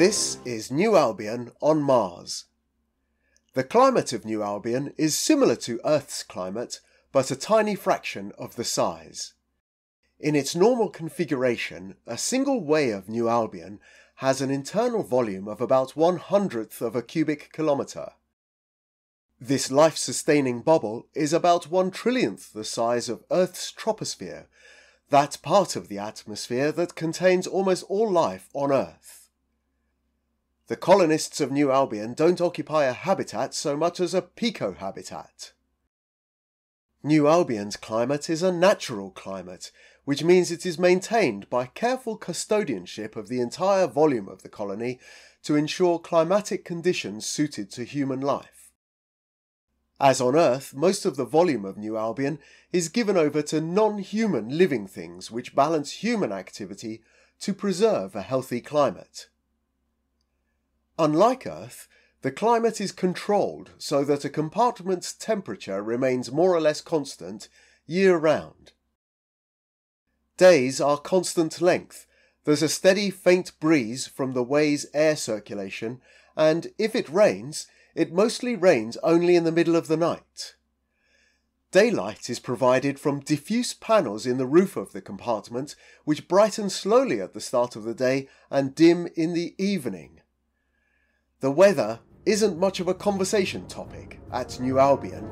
This is New Albion on Mars. The climate of New Albion is similar to Earth's climate, but a tiny fraction of the size. In its normal configuration, a single way of New Albion has an internal volume of about one hundredth of a cubic kilometre. This life-sustaining bubble is about one trillionth the size of Earth's troposphere, that part of the atmosphere that contains almost all life on Earth. The colonists of New Albion don't occupy a habitat so much as a picohabitat. New Albion's climate is a natural climate, which means it is maintained by careful custodianship of the entire volume of the colony to ensure climatic conditions suited to human life. As on Earth, most of the volume of New Albion is given over to non-human living things which balance human activity to preserve a healthy climate. Unlike Earth, the climate is controlled so that a compartment's temperature remains more or less constant year round. Days are constant length. There's a steady faint breeze from the way's air circulation, and if it rains, it mostly rains only in the middle of the night. Daylight is provided from diffuse panels in the roof of the compartment, which brighten slowly at the start of the day and dim in the evening. The weather isn't much of a conversation topic at New Albion